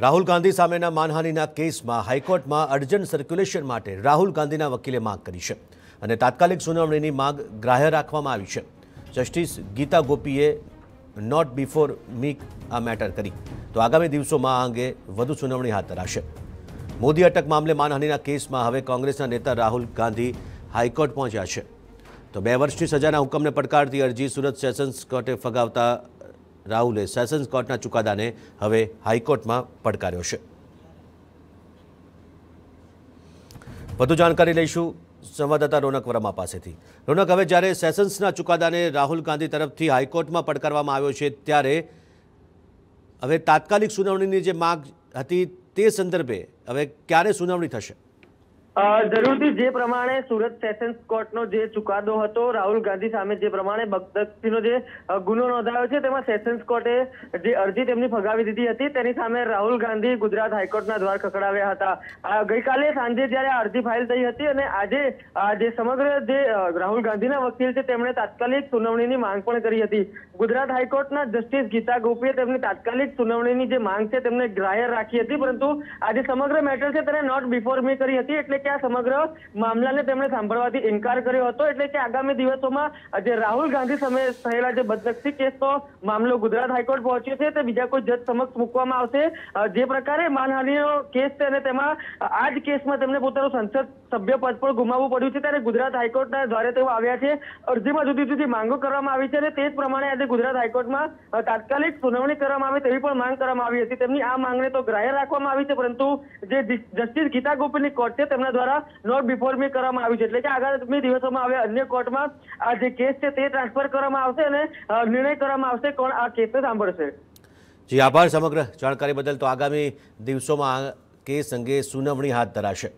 રાહુલ ગાંધી સામેના માનહાનિના કેસમાં હાઈકોર્ટમાં અર્જન્ટ સર્ક્યુલેશન માટે રાહુલ ગાંધીના વકીલે માંગ કરી છે અને તાત્કાલિક સુનાવણીની માંગ ગ્રાહ્ય રાખવામાં આવી છે. જસ્ટિસ ગીતા ગોપીએ નોટ બિફોર મીક આ મેટર કરી. તો આગામી દિવસોમાં આ અંગે વધુ સુનાવણી હાથ ધરાશે. મોદી અટક મામલે માનહાનિના કેસમાં હવે કોંગ્રેસના નેતા રાહુલ ગાંધી હાઈકોર્ટ પહોંચ્યા છે. તો બે વર્ષની સજાના હુકમને પડકારતી અરજી સુરત સેશન્સ કોર્ટે ફગાવતા રાહુલે સેશન્સ કોર્ટના ચુકાદાને હવે હાઈકોર્ટમાં પડકાર્યો છે. વધુ જાણકારી લઈશું સંવાદદાતા રોનક વર્મા પાસેથી. રોનક, હવે જ્યારે સેશન્સના ચુકાદાને રાહુલ ગાંધી તરફથી હાઈકોર્ટમાં પડકારવામાં આવ્યો છે ત્યારે હવે તાત્કાલિક સુનાવણીની જે માગ હતી તે સંદર્ભે હવે ક્યારે સુનાવણી થશે? જરૂરથી જે પ્રમાણે સુરત સેશન્સ કોર્ટનો જે ચુકાદો હતો, રાહુલ ગાંધી સામે જે પ્રમાણે બગદક્ષીનો જે ગુનો નોંધાયો છે, તેમાં સેશન્સ કોર્ટે જે અરજી તેમની ફગાવી દીધી હતી, તેની સામે રાહુલ ગાંધી ગુજરાત હાઈકોર્ટના દ્વાર ખખડાવ્યા હતા. ગઈકાલે સાંજે જ્યારે આ અરજી ફાઇલ થઈ હતી અને આજે જે સમગ્ર જે રાહુલ ગાંધીના વકીલ છે, તેમણે તાત્કાલિક સુનાવણીની માંગ પણ કરી હતી. ગુજરાત હાઈકોર્ટના જસ્ટિસ ગીતા ગોપીએ તેમની તાત્કાલિક સુનાવણીની જે માંગ છે, તેમને ગ્રાહ્ય રાખી હતી, પરંતુ આજે સમગ્ર મેટર છે, તેને નોટ બિફોર મી કરી હતી, એટલે કે આ સમગ્ર મામલાને તેમણે સાંભળવાથી ઇનકાર કર્યો હતો, એટલે કે આગામી દિવસોમાં જે રાહુલ ગાંધી સમયે થયેલા જે બદનક્ષી કેસનો મામલો ગુજરાત હાઈકોર્ટ પહોંચ્યો છે, તે બીજા કોઈ જજ સમક્ષ મૂકવામાં આવશે. જે પ્રકારે માનહાનિનો કેસ છે અને તેમાં આ જ કેસમાં તેમને પોતાનું સંસદ સભ્ય પદ પણ ગુમાવવું પડ્યું છે, ત્યારે ગુજરાત હાઈકોર્ટના દ્વારે તેઓ આવ્યા છે. અરજીમાં જુદી જુદી માંગો કરવામાં આવી છે અને તે જ પ્રમાણે આજે ગુજરાત હાઈકોર્ટમાં તાત્કાલિક સુનાવણી કરવામાં આવે તેવી પણ માંગ કરવામાં આવી હતી. તેમની આ માંગને તો ગ્રાહ્ય રાખવામાં આવી છે, પરંતુ જે, જસ્ટિસ ગીતા ગોપીની કોર્ટ છે, તેમના દ્વારા નોટ બિફોર મી કરવામાં આવી છે. એટલે કે આગામી દિવસોમાં હવે અન્ય કોર્ટમાં આ જે કેસ છે તે ટ્રાન્સફર કરવામાં આવશે અને નિર્ણય કરવામાં આવશે કોણ આ કેસને સાંભળશે. જી, આભાર સમગ્ર જાણકારી બદલ. તો આગામી દિવસોમાં કેસ અંગે સુનાવણી હાથ ધરાશે.